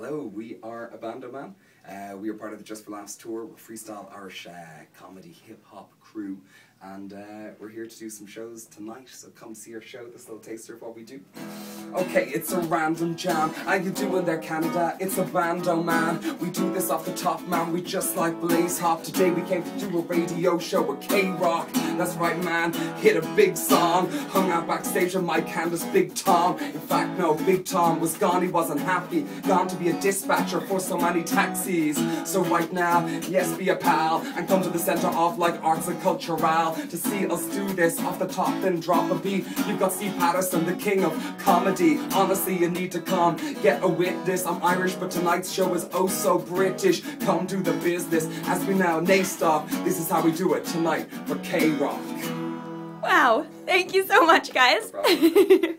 Hello, we are Abandoman. Uh, we are part of the Just for Laughs tour. We're freestyle Irish uh, comedy hip hop crew, and uh, we're here to do some shows tonight. So come see our show. This little taster of what we do. Okay, it's a random jam. How you doing there, Canada? It's Abandoman. We do this off the top, man. We just like Blaze Hop. Today we came to do a radio show with K Rock. That's right, man. Hit a big song. Hung out backstage with Mike Candace, Big Tom. In fact, no, Big Tom was gone. He wasn't happy. Gone to be a dispatcher for so many taxis. So right now, yes, be a pal and come to the center of like arts and cultural to see us do this off the top, then drop a beat. You've got Steve Patterson, the king of comedy. Honestly, you need to come get a witness. I'm Irish, but tonight's show is oh so British. Come do the business as we now nay stop. This is how we do it tonight for K Rock. Wow, thank you so much, guys. No.